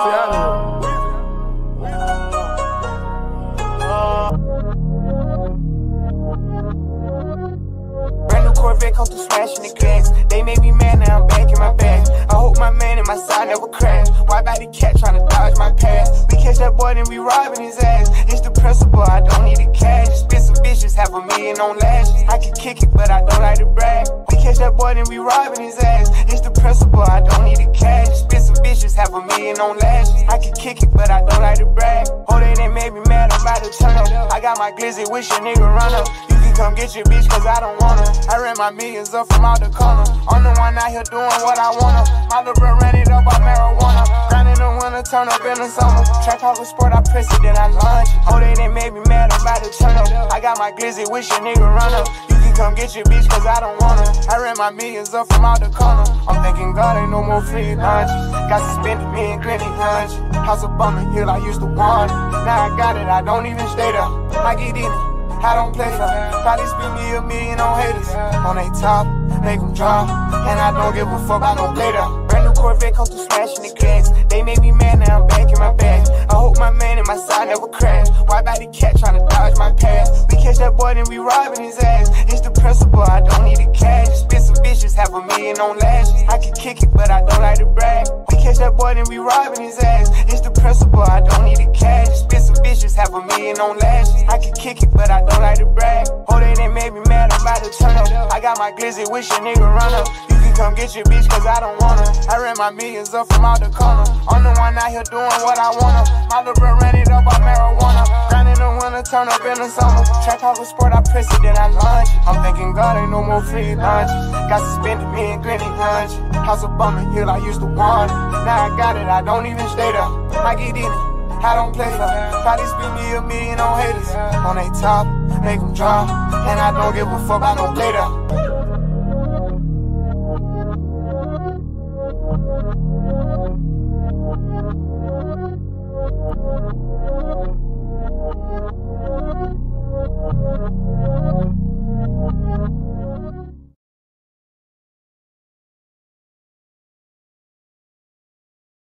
Brand new Corvette come through smashing the glass. They made me mad, now I'm back in my bag. I hope my man and my side never crash. Why body cat trying to dodge my path? We catch that boy, then we robbing his ass. It's the principle, I don't need the cash. Spit some bitches, have a million on lashes. I can kick it, but I don't like to brag. We catch that boy, then we robbing his ass. It's the principle, I don't have a million on lashes. I can kick it, but I don't like to brag. Oh, they done made me mad, I'm about to turn up. I got my glizzy, wish a nigga run up. You can come get your bitch, cause I don't wanna. I ran my millions up from out the corner. I'm the one out here doing what I wanna. My little bro ran it up by marijuana. Turn up in the summer. Trackhawk a sport, I press it, then I launch. Oh, they done made me mad, I'm about to turn up. I got my glizzy, wish a nigga run up. You can come get your bitch, cause I don't wanna. I ran my millions up from out the corner. I'm thinking God ain't no more free lunch. Got suspended, me and Granny hunch. House on the hill, I used to want. Now I got it, I don't even stay there. I get in it. I don't play fair. Probably spend me a million on haters. On they top, make them drop. And I don't give a fuck, that. Brand new Corvette come through smashing the glass. They made me mad, now I'm back in my bag. I hope my man and my side never crash. Why body cat trying to dodge my path? We catch that boy, then we robbing his ass. It's the principle, I don't need the cash. Spit some bitches, have a million on lashes. I can kick it, but I don't like to brag. We catch that boy, then we robbing his ass. It's the principle, I don't need the cash. Spit some bitches, have a million on lashes. I can kick it, but I don't like to brag. Hold it done I got my glizzy, wish a nigga run up. You can come get your bitch, cause I don't wanna. I ran my millions up from out the corner. I'm the one out here doing what I wanna. My little bro ran it up by marijuana. Grind in the winter, turn up in the summer. Trackhawk a sport, I press it, then I launch. I'm thinking God ain't no more free lunch. Got suspended, me and Granny hunch. House on the hill, I used to want. Now I got it, I don't even stay there. I get in it. I don't play fair. Probably spend me a million on haters. On they top, make them drop. And I don't give a fuck, don't play that.